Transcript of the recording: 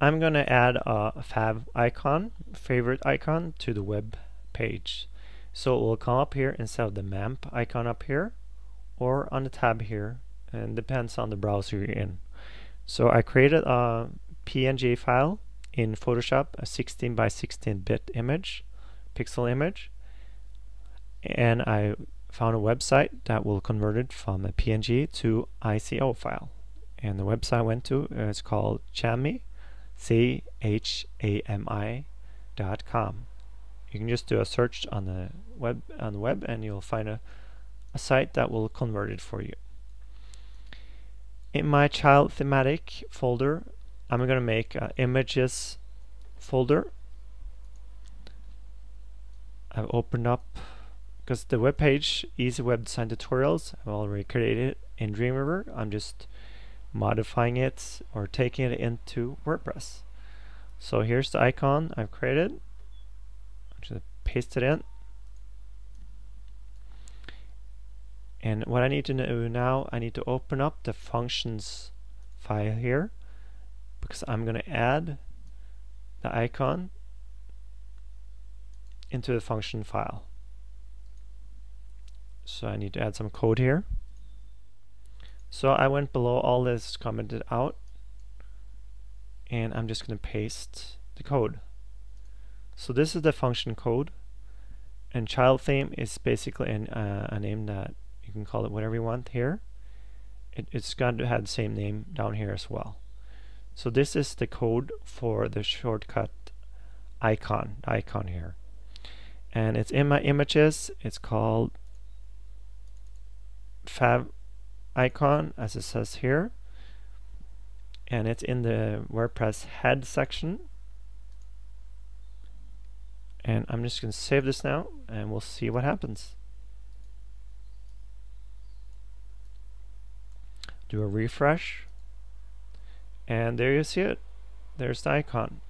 I'm going to add a fav icon, favorite icon, to the web page. So it will come up here instead of the MAMP icon up here or on the tab here and depends on the browser you're in. So I created a PNG file in Photoshop, a 16 by 16 bit image, pixel image, and I found a website that will convert it from a PNG to ICO file. And the website I went to is called Chami, C H A M I dot com. You can just do a search on the web on the web and you'll find a, a site that will convert it for you. In my child thematic folder, I'm going to make an images folder. I've opened up because the web page easy web design tutorials I've already created in Dreamweaver. I'm just modifying it or taking it into WordPress. So here's the icon I've created. I'm just paste it in. And what I need to do now, I need to open up the functions file here because I'm going to add the icon into the function file. So I need to add some code here. So I went below all this commented out and I'm just going to paste the code. So this is the function code and child theme is basically an, uh, a name that you can call it whatever you want here. It, it's got to have the same name down here as well. So this is the code for the shortcut icon, icon here. And it's in my images. It's called fav icon as it says here. And it's in the WordPress head section. And I'm just going to save this now and we'll see what happens. Do a refresh. And there you see it. There's the icon